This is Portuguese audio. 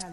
so